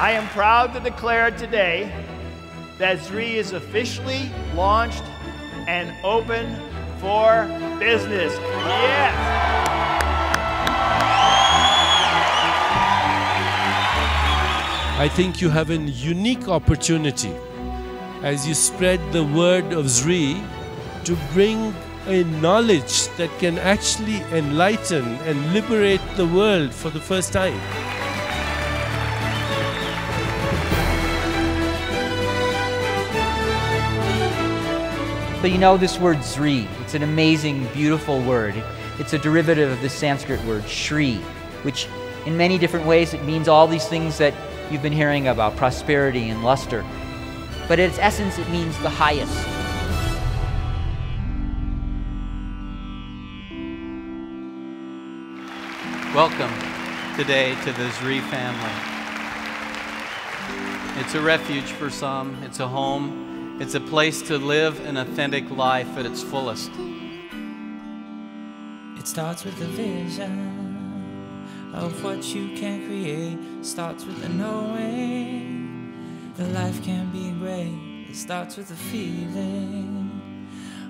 I am proud to declare today that Zrii is officially launched and open for business. Yes! I think you have a unique opportunity as you spread the word of Zrii to bring a knowledge that can actually enlighten and liberate the world for the first time. But you know this word Zrii, it's an amazing, beautiful word. It's a derivative of the Sanskrit word Shri, which in many different ways it means all these things that you've been hearing about prosperity and luster. But at its essence, it means the highest. Welcome today to the Zrii family. It's a refuge for some, it's a home it's a place to live an authentic life at its fullest. It starts with a vision of what you can create. Starts with a knowing that life can be great. It starts with a feeling,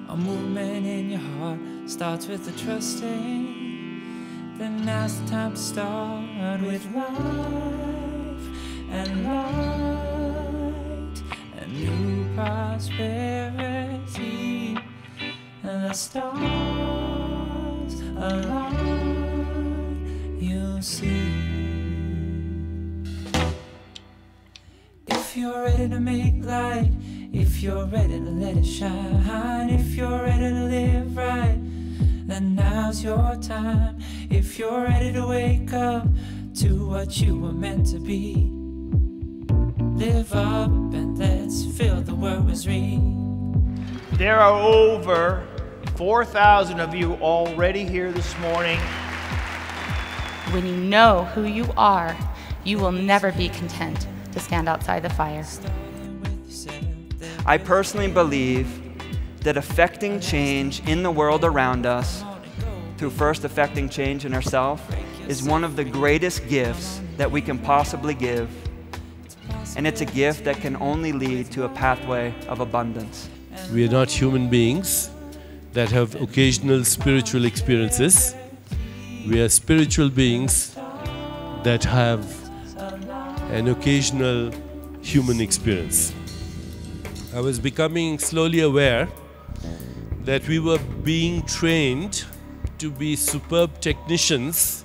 a movement in your heart. Starts with a trusting. Then now's the time to start with life and and new prosperity and the stars align, you'll see. If you're ready to make light, if you're ready to let it shine, if you're ready to live right, then now's your time. If you're ready to wake up to what you were meant to be live up and let's fill the world with dreams. There are over 4,000 of you already here this morning. When you know who you are, you will never be content to stand outside the fire. I personally believe that affecting change in the world around us, through first affecting change in ourselves, is one of the greatest gifts that we can possibly give and it's a gift that can only lead to a pathway of abundance. We are not human beings that have occasional spiritual experiences. We are spiritual beings that have an occasional human experience. I was becoming slowly aware that we were being trained to be superb technicians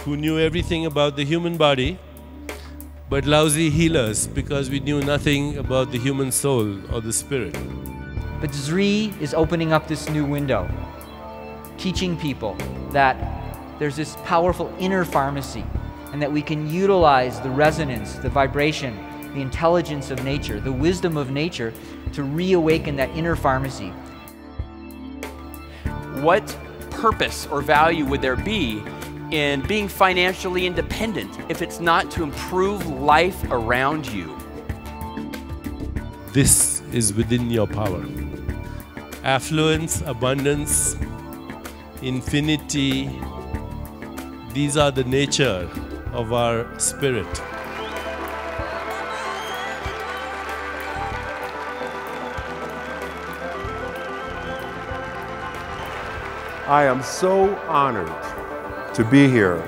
who knew everything about the human body but lousy healers because we knew nothing about the human soul or the spirit. But Zrii is opening up this new window, teaching people that there's this powerful inner pharmacy and that we can utilize the resonance, the vibration, the intelligence of nature, the wisdom of nature to reawaken that inner pharmacy. What purpose or value would there be in being financially independent if it's not to improve life around you? This is within your power. Affluence, abundance, infinity, these are the nature of our spirit. I am so honored to be here,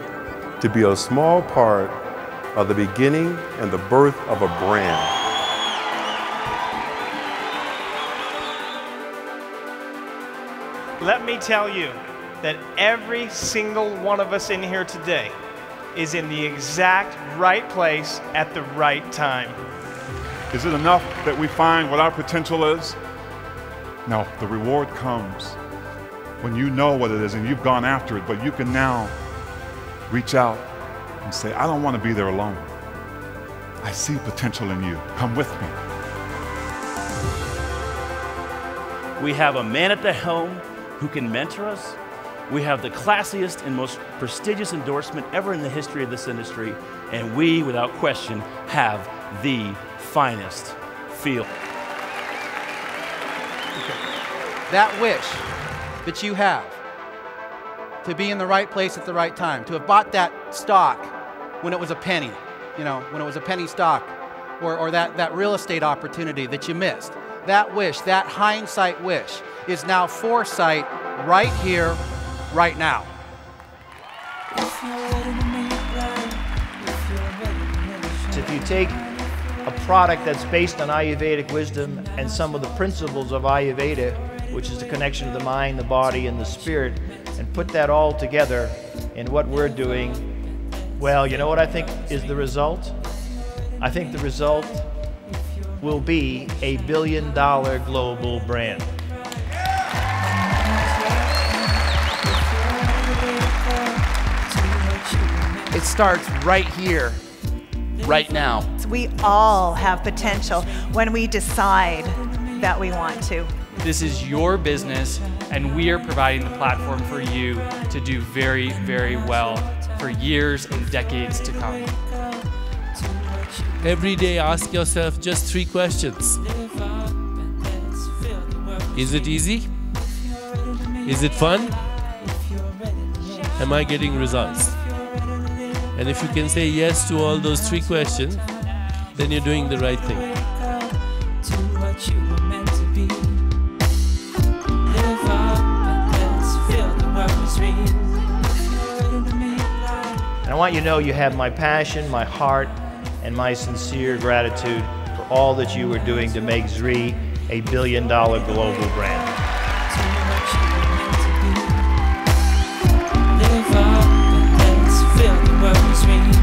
to be a small part of the beginning and the birth of a brand. Let me tell you that every single one of us in here today is in the exact right place at the right time. Is it enough that we find what our potential is? No, the reward comes when you know what it is and you've gone after it, but you can now reach out and say, I don't want to be there alone. I see potential in you. Come with me. We have a man at the helm who can mentor us. We have the classiest and most prestigious endorsement ever in the history of this industry. And we, without question, have the finest feel. That wish that you have to be in the right place at the right time, to have bought that stock when it was a penny, you know, when it was a penny stock, or, or that, that real estate opportunity that you missed. That wish, that hindsight wish, is now foresight right here, right now. If you take a product that's based on Ayurvedic wisdom and some of the principles of Ayurveda, which is the connection of the mind, the body, and the spirit, and put that all together in what we're doing, well, you know what I think is the result? I think the result will be a billion dollar global brand. It starts right here, right now. We all have potential when we decide that we want to. This is your business, and we are providing the platform for you to do very, very well for years and decades to come. Every day, ask yourself just three questions Is it easy? Is it fun? Am I getting results? And if you can say yes to all those three questions, then you're doing the right thing. want you to know you have my passion, my heart, and my sincere gratitude for all that you are doing to make Zrii a billion dollar global brand. Live up and let's fill the.